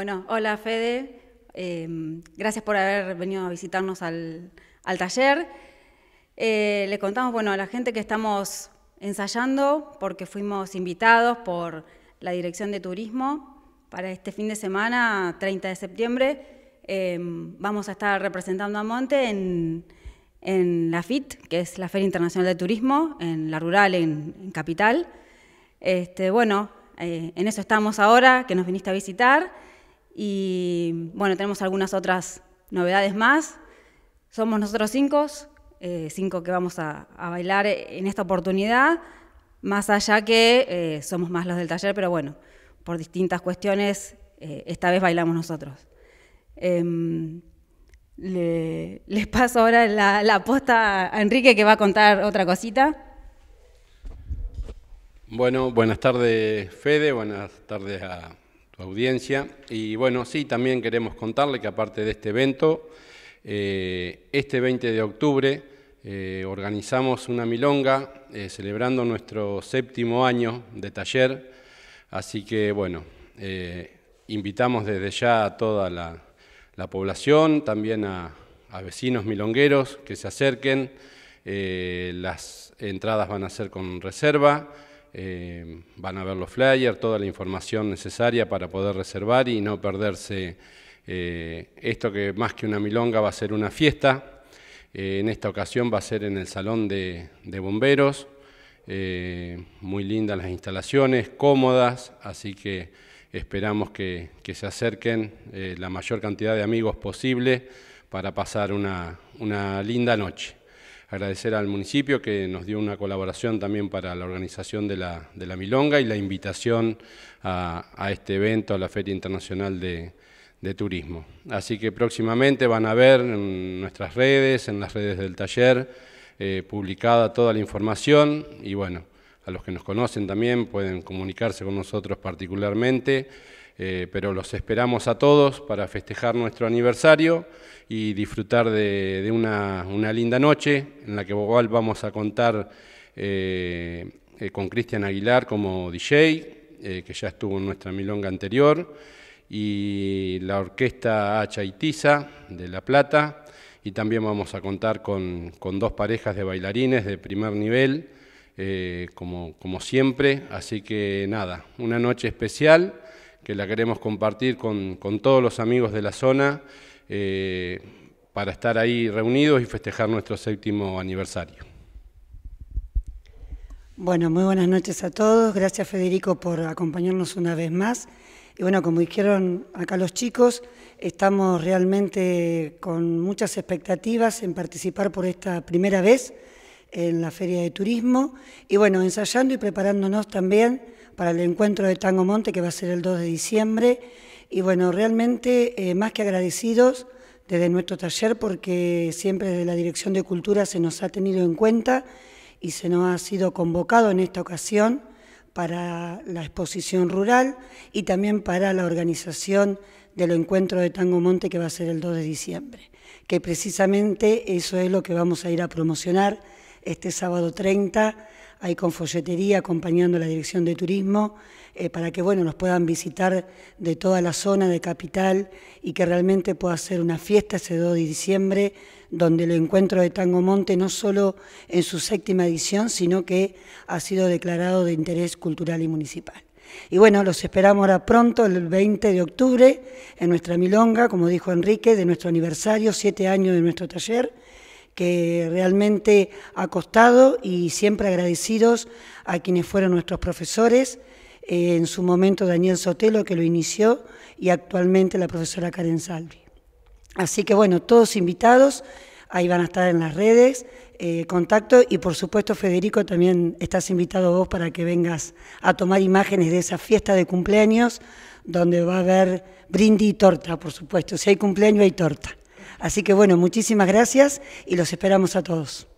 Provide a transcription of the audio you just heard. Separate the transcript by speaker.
Speaker 1: Bueno, hola Fede, em, gracias por haber venido a visitarnos al, taller. Eh, le contamos bueno, a la gente que estamos ensayando porque fuimos invitados por la Dirección de Turismo para este fin de semana, 30 de septiembre. Em, vamos a estar representando a Monte en, la FIT, que es la Feria Internacional de Turismo, en la rural, en, Capital. Este, bueno, eh, en eso estamos ahora, que nos viniste a visitar. Y bueno, tenemos algunas otras novedades más. Somos nosotros cinco, eh, cinco que vamos a, bailar en esta oportunidad, más allá que eh, somos más los del taller, pero bueno, por distintas cuestiones, eh, esta vez bailamos nosotros. Em, les paso ahora la, la posta a Enrique que va a contar otra cosita.
Speaker 2: Bueno, buenas tardes Fede, buenas tardes a audiencia. Y bueno, sí, también queremos contarle que aparte de este evento, este 20 de octubre eh, organizamos una milonga eh, celebrando nuestro séptimo año de taller, así que bueno, eh, invitamos desde ya a toda la, población, también a, vecinos milongueros que se acerquen, las entradas van a ser con reserva, van a ver los flyers, toda la información necesaria para poder reservar y no perderse esto que más que una milonga va a ser una fiesta, eh, en esta ocasión va a ser en el Salón de, Bomberos, eh, muy lindas las instalaciones, cómodas, así que esperamos que, se acerquen eh, la mayor cantidad de amigos posible para pasar una, linda noche. Agradecer al municipio que nos dio una colaboración también para la organización de la, Milonga y la invitación a este evento, a la Feria Internacional de, de turismo. Así que próximamente van a ver en nuestras redes, en las redes del taller, eh, publicada toda la información y bueno, a los que nos conocen también pueden comunicarse con nosotros particularmente, eh, pero los esperamos a todos para festejar nuestro aniversario y disfrutar de, una, linda noche en la que vamos a contar eh, con Cristian Aguilar como DJ, que ya estuvo en nuestra milonga anterior y la Orquesta Achaitiza de La Plata, y también vamos a contar con, dos parejas de bailarines de primer nivel, eh, como, siempre, así que nada, una noche especial que la queremos compartir con, todos los amigos de la zona eh, para estar ahí reunidos y festejar nuestro séptimo aniversario.
Speaker 3: Bueno, muy buenas noches a todos. Gracias Federico por acompañarnos una vez más. Y bueno, como dijeron acá los chicos, estamos realmente con muchas expectativas en participar por esta primera vez en la Feria de Turismo y bueno, ensayando y preparándonos también para el encuentro de Tango Monte que va a ser el 2 de diciembre. Y bueno, realmente eh, más que agradecidos desde nuestro taller porque siempre desde la Dirección de Cultura se nos ha tenido en cuenta y se nos ha sido convocado en esta ocasión para la exposición rural y también para la organización del encuentro de Tango Monte que va a ser el 2 de diciembre, que precisamente eso es lo que vamos a ir a promocionar este sábado 30, ahí con folletería acompañando la Dirección de Turismo, eh, para que bueno, nos puedan visitar de toda la zona de Capital y que realmente pueda ser una fiesta ese 2 de diciembre donde el encuentro de Tango Monte no solo en su séptima edición, sino que ha sido declarado de interés cultural y municipal. Y bueno, los esperamos ahora pronto, el 20 de octubre, en nuestra milonga, como dijo Enrique, de nuestro aniversario, siete años de nuestro taller, que realmente ha costado y siempre agradecidos a quienes fueron nuestros profesores, eh, en su momento Daniel Sotelo, que lo inició, y actualmente la profesora Karen Salvi. Así que bueno, todos invitados, ahí van a estar en las redes, eh, contacto y por supuesto Federico también estás invitado vos para que vengas a tomar imágenes de esa fiesta de cumpleaños donde va a haber brindis y torta, por supuesto. Si hay cumpleaños hay torta. Así que bueno, muchísimas gracias y los esperamos a todos.